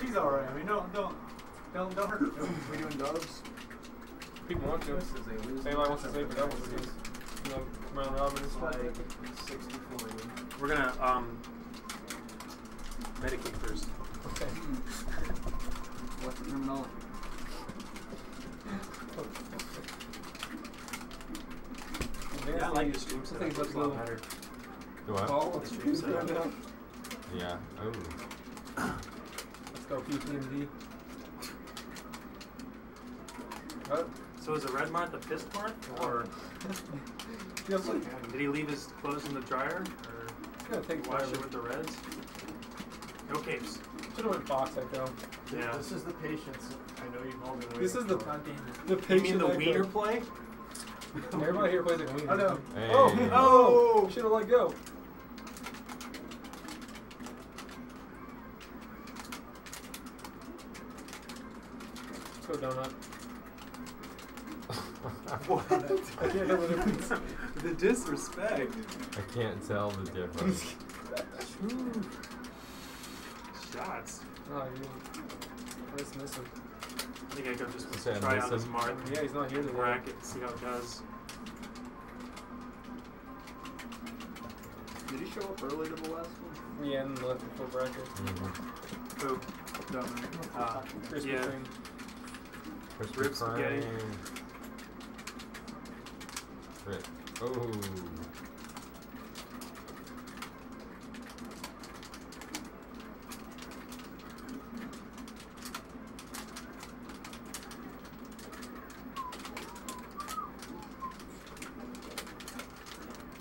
She's alright. I mean, don't, don't, don't, don't hurt her. We doing dubs? People want to. This is a anybody wants to say, but that one's just, you know, round robin is Like fine. 60 40. We're gonna um medicate first. Okay. What's the terminology? Yeah, I like the stream I setup. think it's Looks a a lot little better. Do what? Oh, The stream setup. Yeah. Oh. Let's go PPMD. What? So is the red mark the piss mark, or Feels like did he leave his clothes in the dryer, or it's gonna take wash forever. it with the reds? No capes. Should have went Fox Ecco. Yeah. This is the patience I know you've all been waiting This is the for. the You patient mean the Ecco. wiener play? Everybody here plays like wiener. I know. Hey. Oh, oh! oh! Should have let go. Let's go donut. What? I can't tell the difference. the disrespect. I can't tell the difference. Shots. Oh, you. I just miss him. I think I go just You said try miss out this him? mark. Yeah, he's not here today. Rack it, see how it does. Did he show up early to the last one? Yeah, and left before bracket. Mhm. Who? Dominic. Uh, Krispy Yeah. Kreme. Krispy Rib spaghetti. Rip. Oh.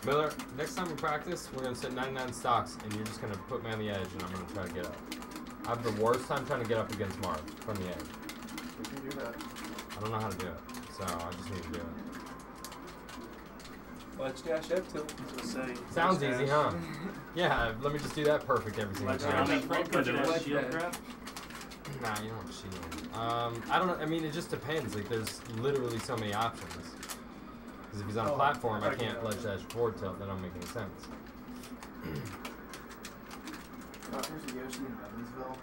Miller, next time we practice, we're gonna sit 99 stocks, and you're just gonna put me on the edge, and I'm gonna try to get up. I have the worst time trying to get up against Marth from the edge. We can do that. I don't know how to do it, so I just need to do it. Ledge dash F tilt. So say. Sounds dash. easy, huh? Yeah, let me just do that perfect every single Let's time. go. Front Ledge dash, dash. shield grab. Nah, you don't want shield. Um, I don't know. I mean, it just depends. Like, there's literally so many options. Because if he's on a Oh, platform, I I can't get ledge dash forward tilt. That don't make any sense. Uh, here's a Yoshi in Evansville.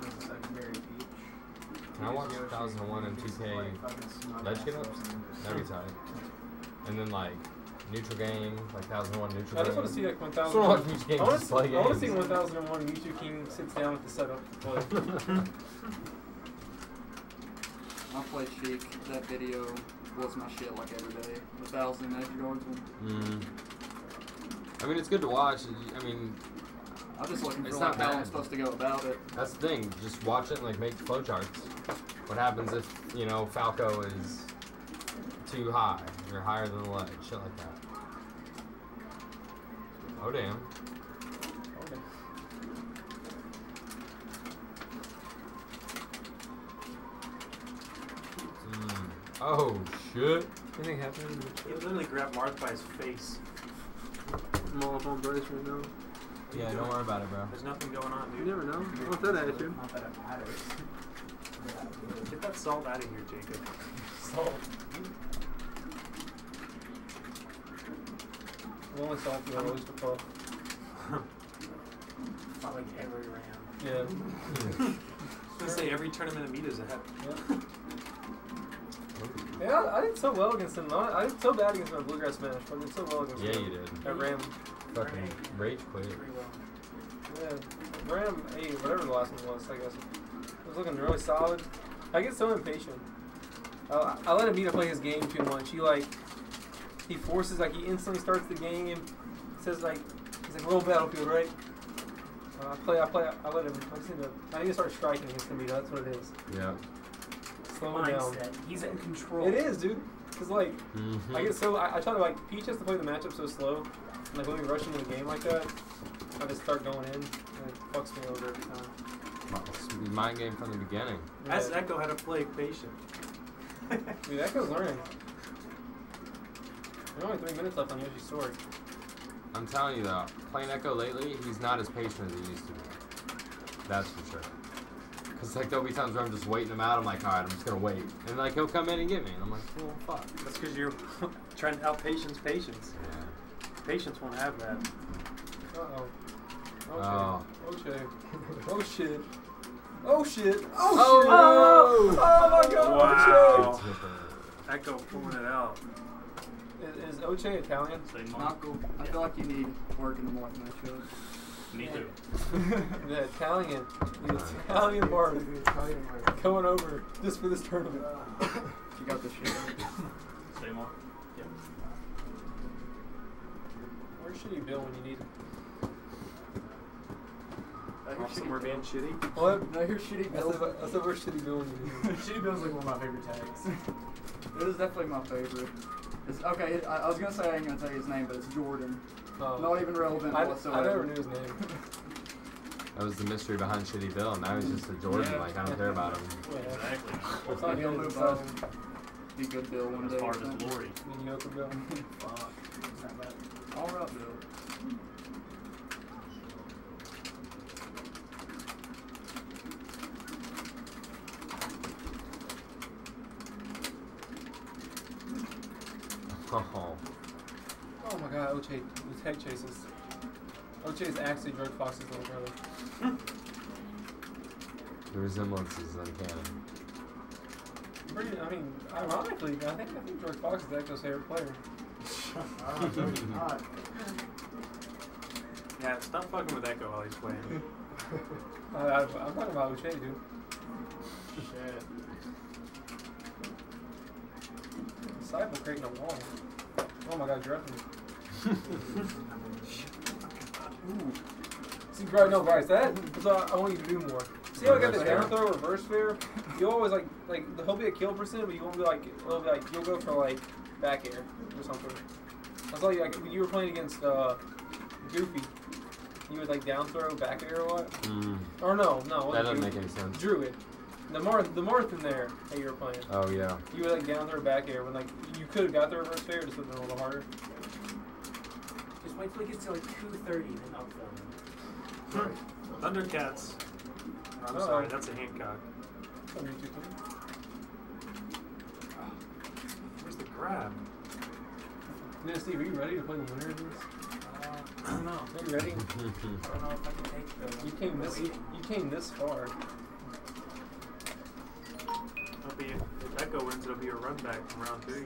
There's a secondary peach. Can I watch Yoshi, 2001 and 2K like, fucking smoke ledge get ups? That'd be tight. And then like neutral game, like 1001 neutral I just want to see like Just 1000. wanna watch each I want just to play see, I want to see 1001 Mew2King sits down with the setup to play. I played Sheik. That video was my shit like every day. The thousand edge guards one. Mm. I mean, it's good to watch. I mean, I'm just looking for It's like not how bad. I'm supposed to go about it. That's the thing. Just watch it and like make flowcharts. What happens if you know Falco is too high or higher than the ledge? Shit like that. Oh damn. Okay. Mm. Oh shit. Anything happening? He literally grabbed Marth by his face. I'm all up on Bryce right now. Yeah, don't worry about it, bro. There's nothing going on, You never know. What's that attitude? Not that it matters. Get that salt out of here, Jacob. Salt. I'm only salty on oyster puff. Not like every ram. Yeah. I was gonna say every tournament of meat is a head. Yeah. Yeah, I did so well against him. I I did so bad against him at Bluegrass Smash, but I did so well against Yeah, him. you did. At Ram. Fucking rage quit. Pretty well. Yeah. Ram 8, whatever the last one was, I guess. It was looking really solid. I get so impatient. I, I let Amita play his game too much. He, like, he forces, like, he instantly starts the game. And says, like, he's like, roll battlefield, right? Uh, I play, I play, I let him, I just need to, I need to start striking against Amita. That's what it is. Yeah. Slow him down. Mindset. He's in control. It is, dude. Cause like Mm-hmm. I get so I, I try to like Peach has to play the matchup so slow. And, like when we rush into the game like that, I just start going in and it fucks me over every time. Mind game from the beginning. Ask Yeah. Ecco how to play patient. Dude, Ecco's learning. There's only three minutes left on Yoshi's sword. I'm telling you though, playing Echo lately, he's not as patient as he used to be. That's for sure. Cause like there'll be times where I'm just waiting him out. I'm like, all right, I'm just gonna wait, and like he'll come in and get me, and I'm like, well, fuck. That's because you're trying to out patience patience. Yeah. Patience won't have that. Uh oh. Oh. Oh, oh shit. Oh shit. Oh shit! Oh, Oh, no. oh my god! Oh, wow. Tipper. Ecco pulling it out. Is, is Oche Italian? Say more. Michael, I feel like you need work in the morning matchup. Me too. The Italian. The Italian bar The Italian mark. coming over just for this tournament. You got the shit. Say more. should Shitty Bill when you need him? I hear Off somewhere shitty being shitty. What? No, I hear shitty I Bill. said, I said, where's Shitty Bill when you need? Shitty Bill's like one of my favorite tags. It is definitely my favorite. It's, okay, I, I was gonna say I ain't gonna tell you his name, but it's Jordan. Um, Not even relevant I, whatsoever. I never knew his name. That was the mystery behind Shitty Bill. and Now he's just a Jordan. Yeah. Like I don't care about him. Yeah. Exactly. It's Yeah, not he'll good. move It's up. Be good Bill one As day. far as his something. glory. mediocre Bill. Fuck. It's not bad. All right, Bill. Oh. Oh my god, Oche, the tech chases. Oche is actually George Fox's little brother. The resemblance is uncanny. Pretty, I mean, ironically, I think I think George Fox is Ecco's favorite player. Ah, no, it's not. Yeah, stop fucking with Echo while he's playing. I, I, I'm talking about Oche, dude. Shit. Disciple creating a wall. Oh my god, Griffin. Ooh. See, Bryce, no, Bryce, that is what I want you to do more. See how I got this down throw, reverse fair? You always like, like, he'll be a kill percent, but you won't be like, it'll be like, you'll go for like back air or something. I saw you, like, when you were playing against, uh, Goofy. You would like down throw, back air or what? Mm, Or no, no, that doesn't Goofy. make any sense. Druid. The Marth, the Marthin there that you were playing. Oh yeah. You were like down throw, back air when like, you could have got the reverse fair, just would have a little harder. Just wait till it gets to like 230 then up them. Thundercats. I'm Oh. sorry, that's a Hancock. On YouTube too. Where's the grab? Yeah, Steve, are you ready to play the winner of this? Uh, I don't know. Are you ready? I don't know if I can take the. You came this. You, you came this far. It'll be, if Ecco wins, it'll be a run back from round three.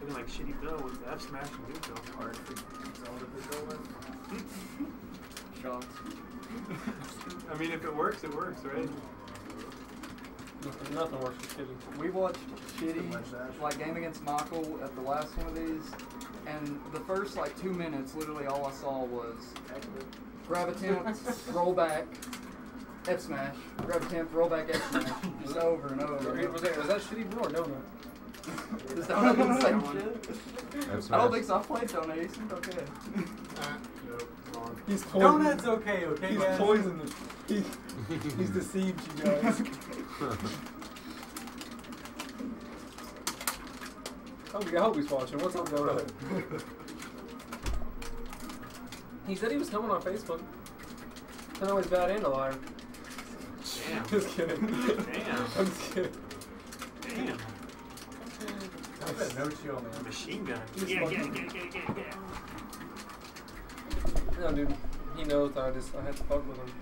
Looking like shitty Bill with the F smash and neutral. Hard for Zelda to. Shots. I mean, if it works, it works, right? Nothing, nothing worse than shitty. We watched shitty like game against Michael at the last one of these, and the first like two minutes, literally all I saw was grab attempt, roll back, F smash, grab attempt, roll back, F smash, just over and over. Was that, was that shitty bro or no no? Is that not the same shit? That's I don't think so. I've played Donut. He seemed okay. Nope. He's poisoned. Donut's okay, okay, He's guys? poisoned. He, he's deceived you guys. I hope, he's watching. What's up, Donut? He said he was coming on Facebook. I know he's bad and a liar. Damn. Just kidding. Damn. I'm just kidding. Damn. I bet no chill, man. Machine gun. Yeah, yeah, yeah, yeah, yeah, yeah. No, dude. He knows I just I had to fuck with him.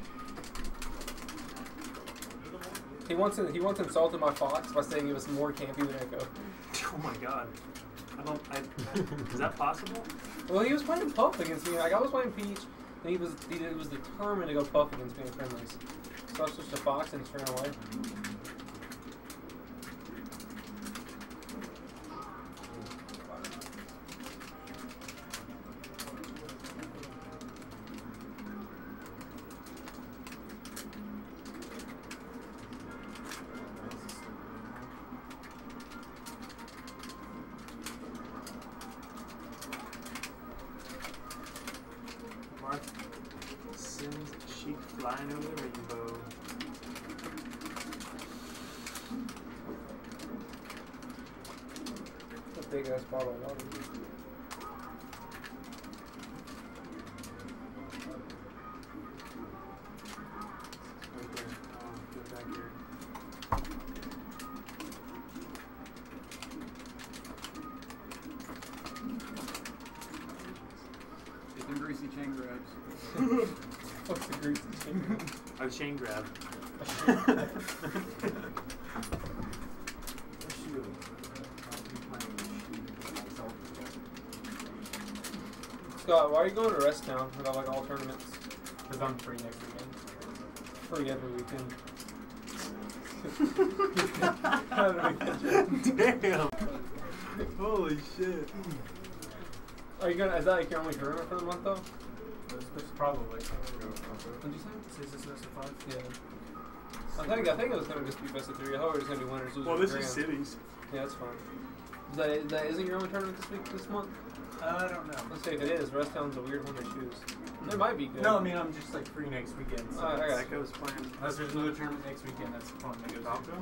He once he once insulted my fox by saying it was more campy than Ecco. Oh my god. I don't. I, is that possible? Well, he was playing Puff against me. Like I was playing Peach, and he was he was determined to go Puff against me in friendlies. So I switched to Fox and just ran away. Flying over the rainbow. A big ass bottle of water. Chain grab. I'll be playing shoot myself. Scott, why are you going to Rest Town without like all tournaments? Because I'm free next weekend. Free every weekend. How did I make that joke? Damn. Holy shit. Are you gonna? Is that like your only tournament for the month though? It's, it's probably. I'm gonna go for it. What'd you say? Is this semester five? Yeah. I think I think it was gonna just be best of three. I thought it was gonna be winners losers. Well, this grand. is cities. Yeah, that's fine. Is that, that isn't your only tournament this week this month? I don't know. Let's say if it is, Rest Town's a weird one to choose. It might be good. No, I mean I'm just like free next weekend. So Alright, I that's- got you. Ecco's playing Unless there's another tournament next weekend, that's fun. to go to. Falco.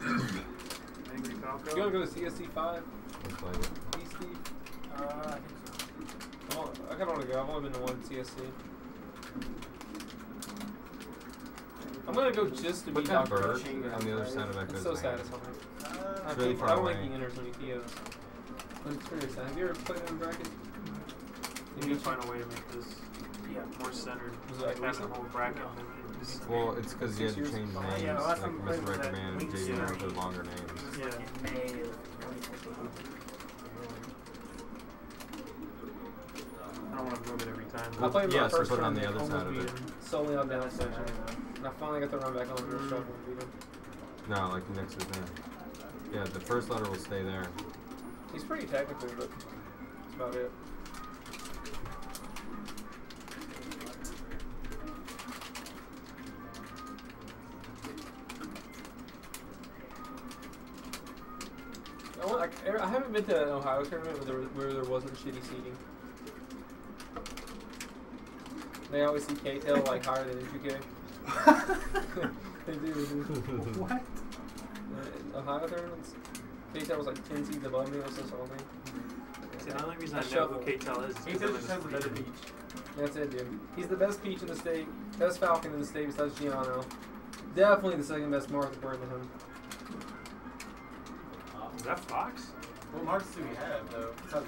Angry Falco. You wanna go to CSC five? Looks like it. East Uh, I think so. I, want, I kinda wanna go. I've only been to one CSC. I'm gonna go just to What be Dr. bird on the other side of It's so Lane? satisfying. Uh, I, It's really think, far I don't like the inners when you But it's very sad. Have you ever played in bracket? You need to find a way to make this yeah. more centered. Was it Like like having a recent? whole bracket and then it just Well, it's because you had to change names, yeah, the last like time we played Mr. Recommend and Wings JD Series. with longer names. Yeah. like in May of 2014. I don't want to move it every time. I played my yeah, so first put it on the other side of it. Solely on down That's section. And I finally got the run back on the first shuffle and beat him. No, like next to there. Yeah, the first letter will stay there. He's pretty technical, but that's about it. I, want, I haven't been to an Ohio tournament where there, where there wasn't shitty seating. They always see K-Tail like higher than N2K. They do, they what? Uh, Ohio tournaments, K-Tail was like 10 seats above me or so something. See, the only reason I know shuffle. who KTEL is is He because I'm just has a better region. beach. That's it, dude. He's the best peach in the state, best falcon in the state besides Giano. Definitely the second best Martha according to him. Is that Fox? What marks do we have though? Besides.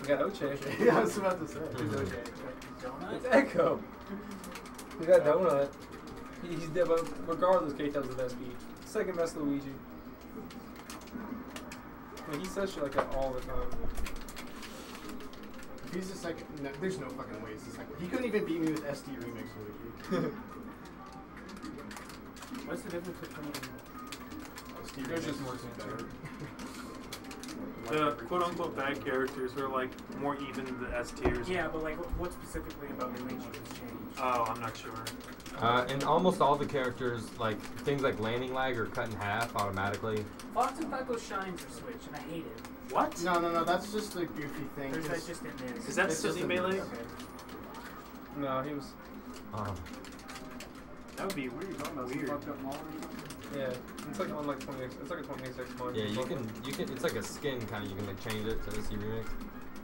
We got Oche. yeah, I was about to say. Who's okay? It's Ecco. We got Donut. He- He's dead, but regardless, K-Tail's the best peach. Second best Luigi. I mean, he says shit like that all the time. He's the second, no, there's no fucking way he's the second. He couldn't even beat me with SD remix Luigi. What's the difference between SD There's just more and sense better? The quote unquote bad characters are like more even than the S tiers. Yeah, but like, what specifically about Luigi has changed? Oh, I'm not sure. Uh, and almost all the characters, like things like landing lag, are cut in half automatically. Fox and Falco shines are switched, and I hate it. What? No, no, no. That's just a goofy thing. Or is that 'cause just in this? Is that it's just Sydney a- Melee? Okay. No, he was. Um, That would be weird. Weird. Yeah, it's like on like 26. It's like a 26 month. yeah, you can, you can. It's like a skin kind of. You can like change it to SD remix.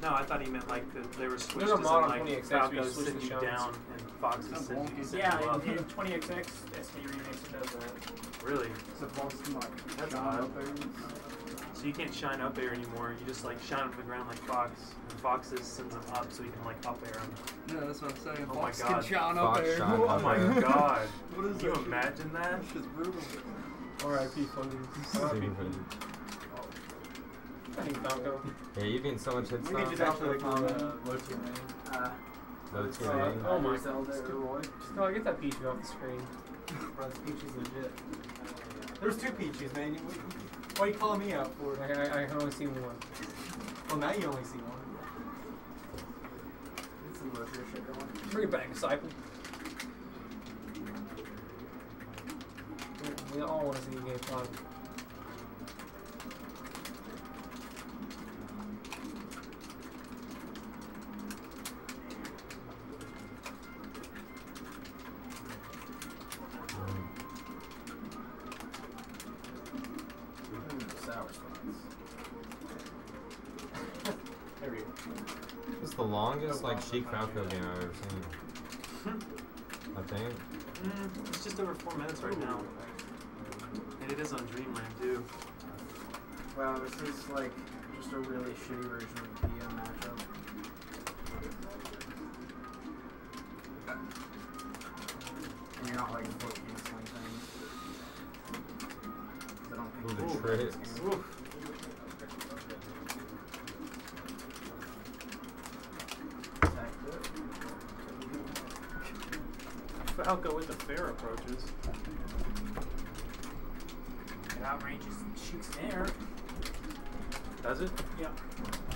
No, I thought he meant like the, they were switched a as mod on like 20XX Falco where you switch the down and Fox is send you, send Yeah, you up. in, in 20XX, SD Remix does that. Really? So Fox can like That's shine odd. up there. So you can't shine up air anymore. You just like shine up the ground like Fox. And Fox is sends them up so you can like up air them. No, that's what I'm saying. Oh my God. can shine Fox up there. shine Oh up my there. god. What is Can you that shit? imagine that? That's just brutal. R.I.P. Flames. R.I.P. I hate Falco. Yeah, you've been so much hit We could stuff. just actually call it uh, low tier main. Uh, Low tier Uh, main. oh my Zelda or Roy. No, I get that Peachy off the screen. Bro, this Peach is legit. There's two Peaches, man. You, why are you calling me out for it? Like, I, I can only see one. Well, now you only see one. It's some low tier shit going. Bring it back, Disciple. We- We all want to see you game fun. It's the longest like Sheik Falco game I've ever seen. I think. Mm, it's just over four minutes right now. And it is on Dreamland too. Wow, this is like just a really shitty version of Falco with the fair approaches. It outranges shoots in air. Does it? Yeah.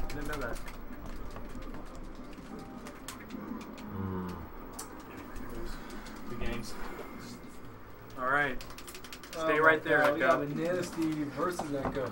Didn't know that. Mm. Two games. All right. Oh Stay right there, Oh We got Ecco. a nasty versus Ecco.